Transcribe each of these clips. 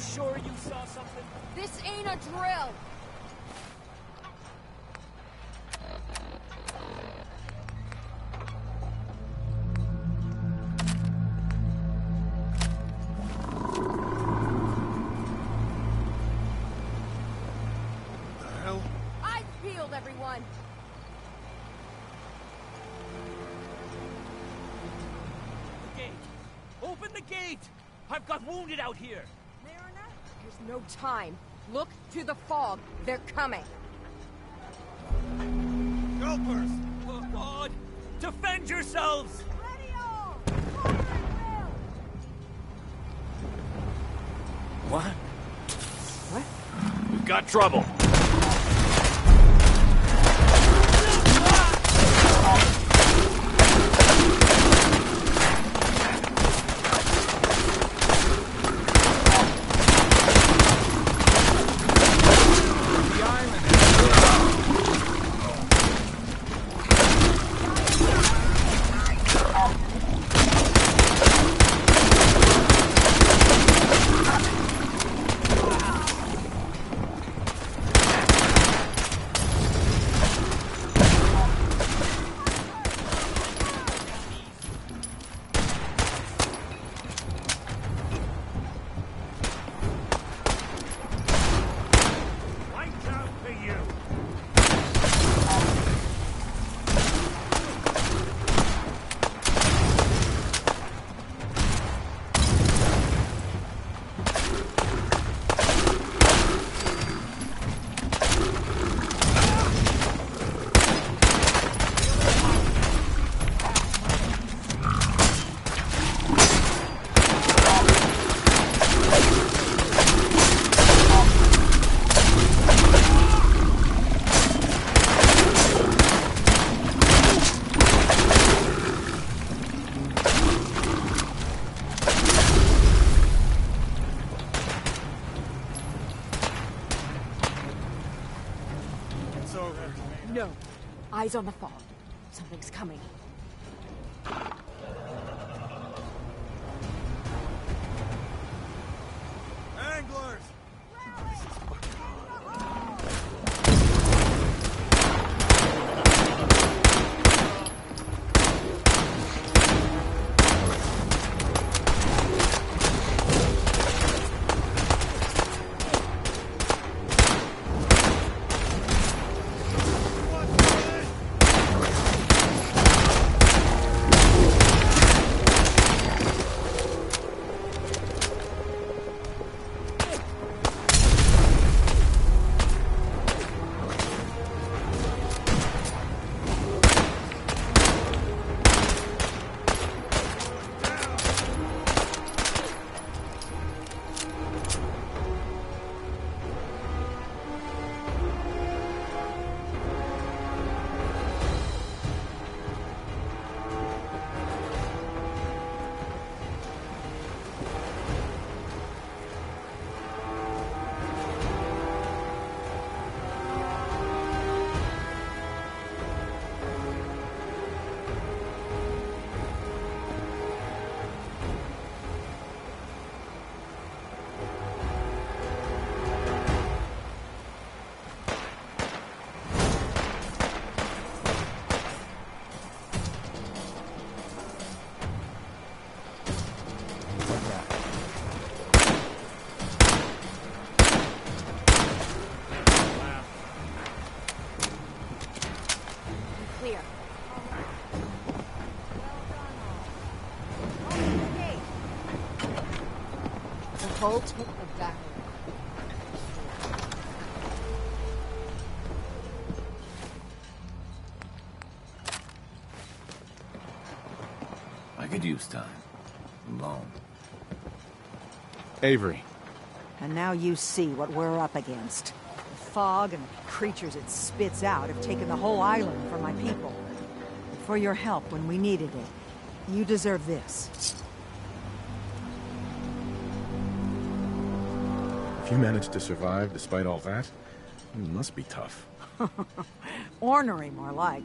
sure you saw something? This ain't a drill! The hell? Eyes peeled, everyone! Gate! Open the gate! I've got wounded out here! Mariner? There's no time. Look to the fog. They're coming. Helpers! Oh God! Defend yourselves! Ready all! Fire at will! What? What? We've got trouble. The island Lights out for you! It's over. No. Eyes on the fog. The whole took of battle. I could use time. Alone. Avery. And now you see what we're up against. The fog and the creatures it spits out have taken the whole island from my people. For your help when we needed it, you deserve this. If you managed to survive despite all that, it must be tough. Ornery, more like.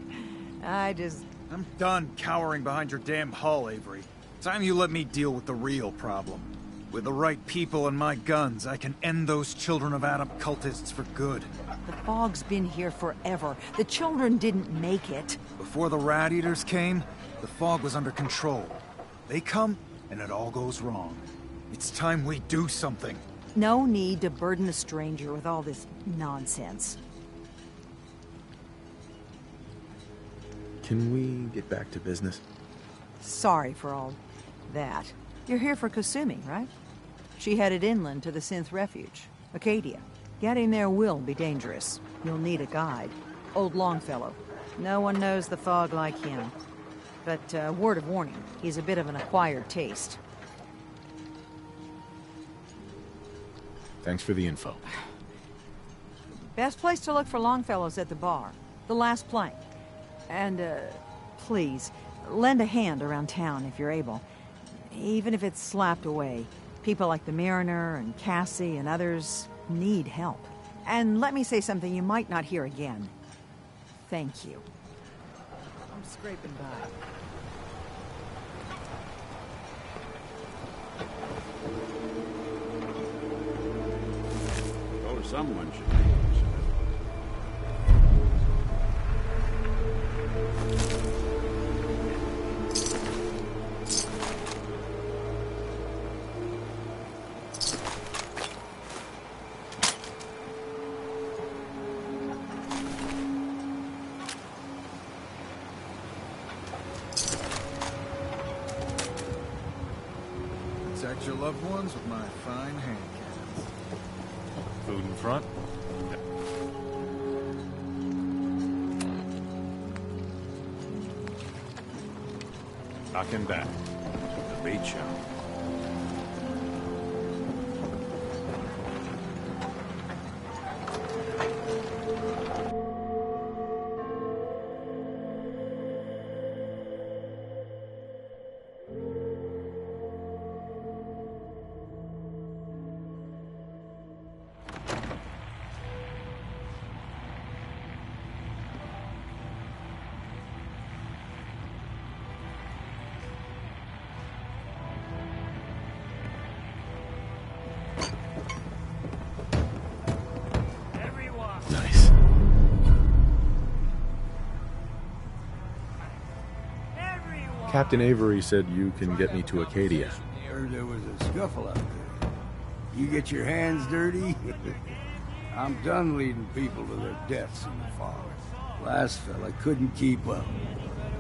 I just... I'm done cowering behind your damn hull, Avery. Time you let me deal with the real problem. With the right people and my guns, I can end those Children of Atom cultists for good. The fog's been here forever. The children didn't make it. Before the Rat Eaters came, the fog was under control. They come, and it all goes wrong. It's time we do something. No need to burden a stranger with all this nonsense. Can we get back to business? Sorry for all that. You're here for Kasumi, right? She headed inland to the Synth Refuge, Acadia. Getting there will be dangerous. You'll need a guide. Old Longfellow. No one knows the fog like him. But, uh, word of warning, he's a bit of an acquired taste. Thanks for the info. Best place to look for Longfellow's at the bar. The last plank. And, uh, please, lend a hand around town if you're able. Even if it's slapped away. People like the Mariner and Cassie and others need help. And let me say something you might not hear again. Thank you. I'm scraping by. Someone should be. Protect your loved ones with my fine hand. Food in front? Knocking back. The shop. Captain Avery said you can get me to Acadia. Heard there was a scuffle out there. You get your hands dirty? I'm done leading people to their deaths in the fog. Last fella couldn't keep up.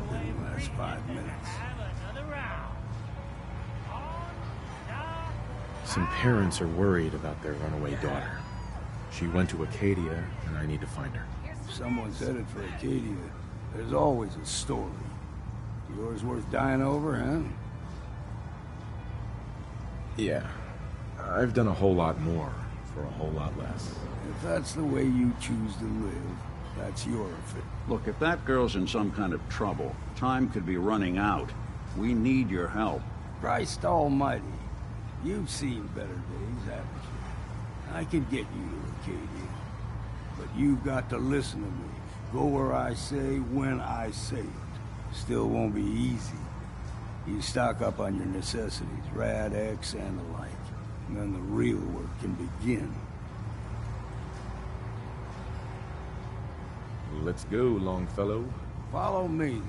Didn't last five minutes. Some parents are worried about their runaway daughter. She went to Acadia, and I need to find her. Someone's headed for Acadia, there's always a story. Yours worth dying over, huh? Yeah. I've done a whole lot more for a whole lot less. If that's the way you choose to live, that's your affair. Look, if that girl's in some kind of trouble, time could be running out. We need your help. Christ almighty. You've seen better days, haven't you? I can get you to Acadia. But you've got to listen to me. Go where I say, when I say it. Still won't be easy. You stock up on your necessities, Rad X and the like. And then the real work can begin. Let's go, Longfellow. Follow me.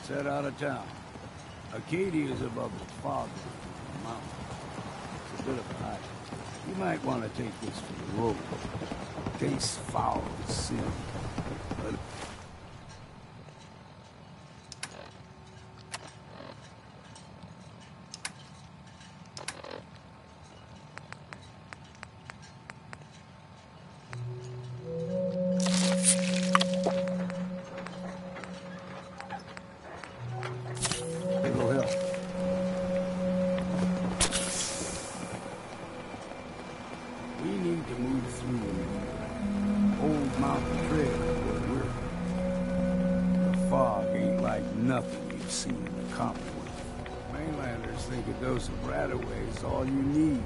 Let's head out of town. Acadia is above the fog line, the mountain. It's a bit of a hike. You might want to take this for the road. Tastes foul sin. But nothing you've seen in the Commonwealth. Mainlanders think a dose of Radaway is all you need.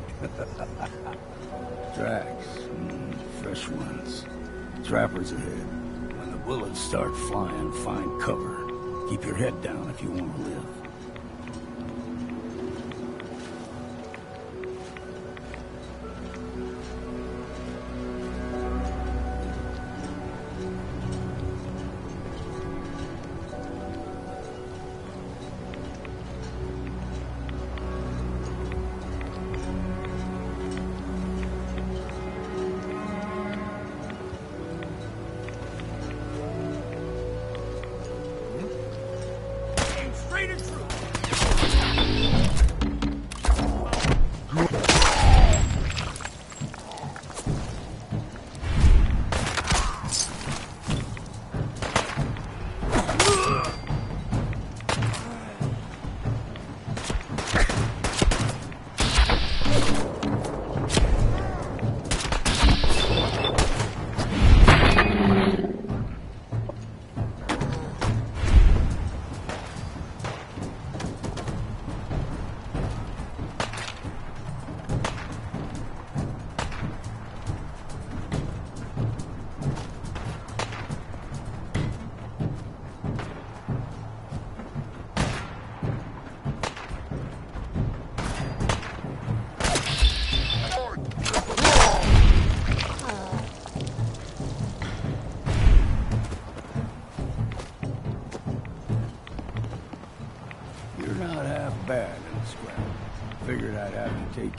Tracks, mm, fresh ones. Trappers ahead. When the bullets start flying, find cover. Keep your head down if you want to live.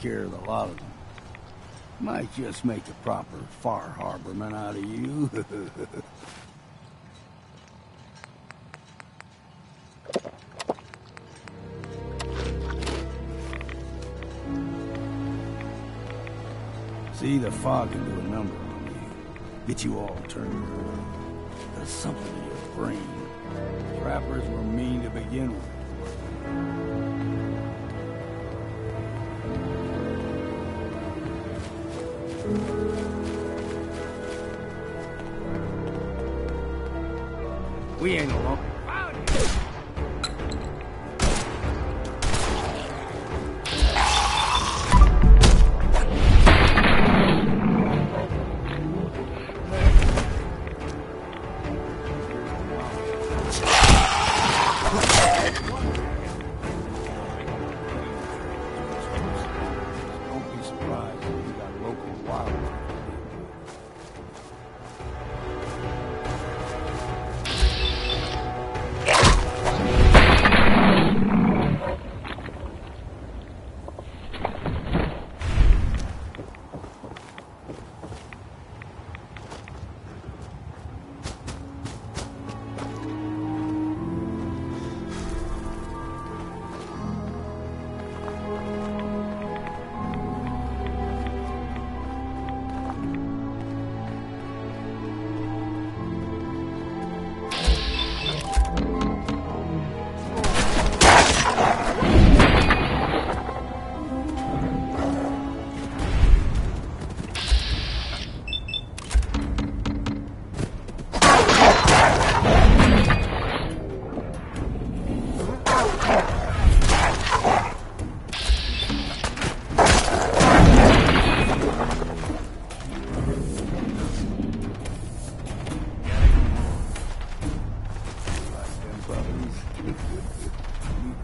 Care of the lot of them. Might just make a proper Far Harbor man out of you. See, the fog can do a number on you. Get you all turned around. There's something in your brain. Trappers were mean to begin with.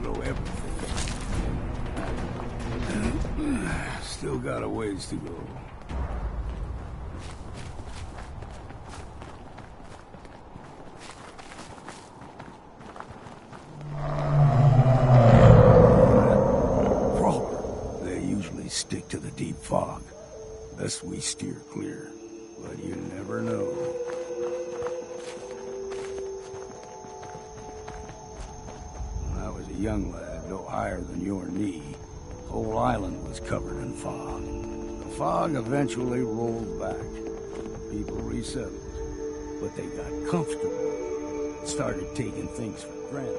Grow everything. Still got a ways to go. Young lad, no higher than your knee, the whole island was covered in fog. The fog eventually rolled back. People resettled, but they got comfortable started taking things for granted.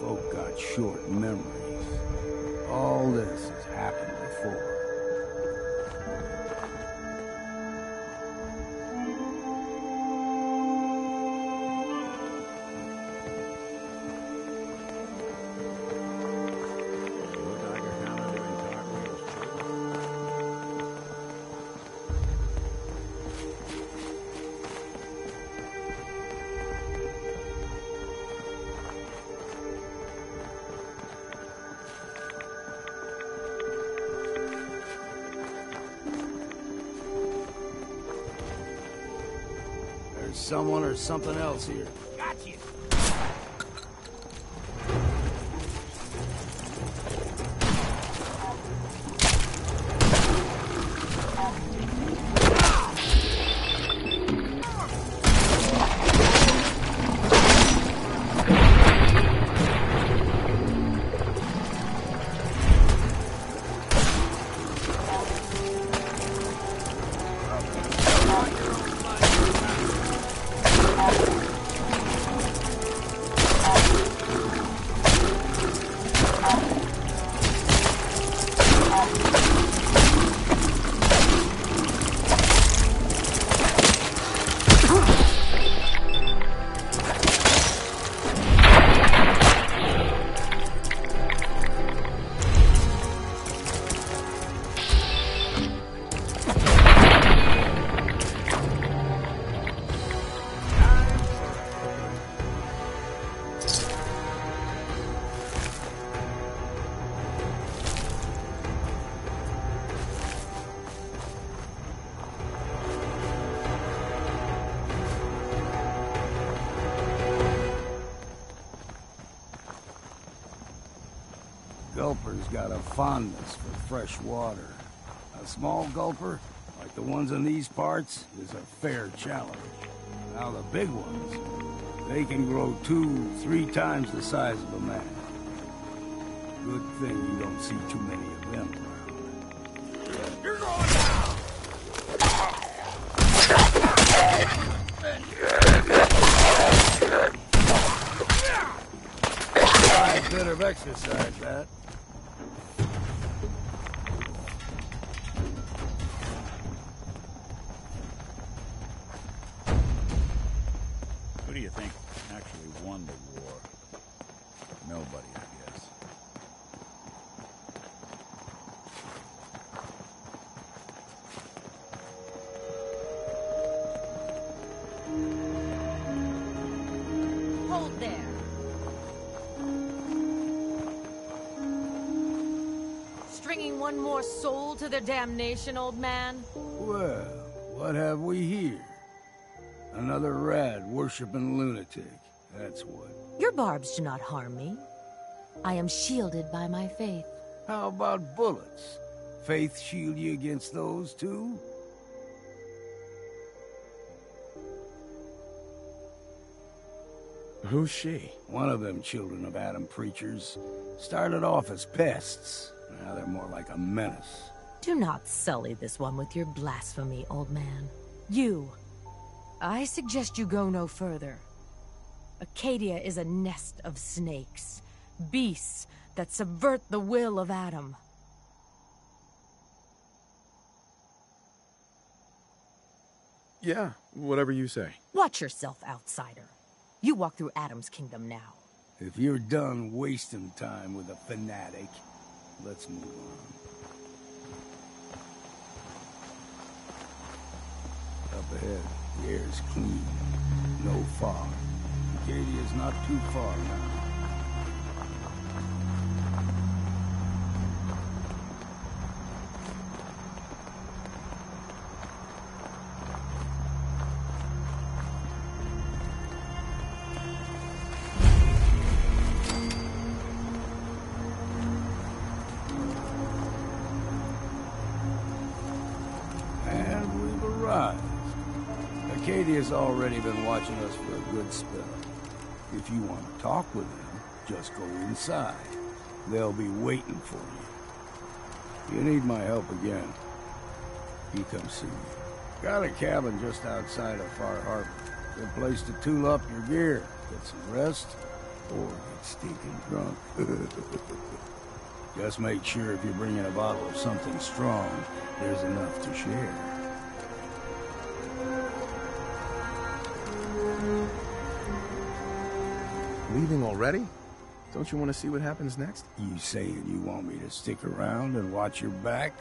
Folk got short memories. All this has happened before. There's someone or something else here. Gulper's got a fondness for fresh water. A small gulper, like the ones in these parts, is a fair challenge. Now the big ones, they can grow two, three times the size of a man. Good thing you don't see too many of them around. You're going down! A bit of exercise, that. You think actually won the war? Nobody, I guess. Hold there. Stringing one more soul to their damnation, old man? Well, what have we here? Another rad worshipping lunatic. That's what. Your barbs do not harm me. I am shielded by my faith. How about bullets? Faith shield you against those too? Who's she? One of them children of Atom preachers started off as pests. Now they're more like a menace. Do not sully this one with your blasphemy, old man. You. I suggest you go no further. Acadia is a nest of snakes, beasts that subvert the will of Atom. Yeah, whatever you say. Watch yourself, outsider. You walk through Atom's kingdom now. If you're done wasting time with a fanatic, let's move on. Up ahead, air is clean, no fog. Acadia is not too far now. And we've arrived. Acadia's already been watching us for a good spell. If you want to talk with them, just go inside. They'll be waiting for you. You need my help again. You come see me. Got a cabin just outside of Far Harbor. Good place to tool up your gear, get some rest, or get stinking drunk. just make sure if you're bringing a bottle of something strong, there's enough to share. Leaving already? Don't you want to see what happens next? You saying you want me to stick around and watch your back?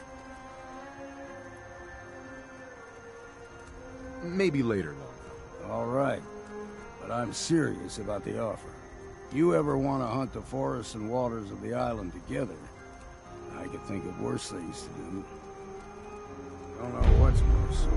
Maybe later, though. All right. But I'm serious about the offer. You ever want to hunt the forests and waters of the island together, I could think of worse things to do. Don't know what's worse,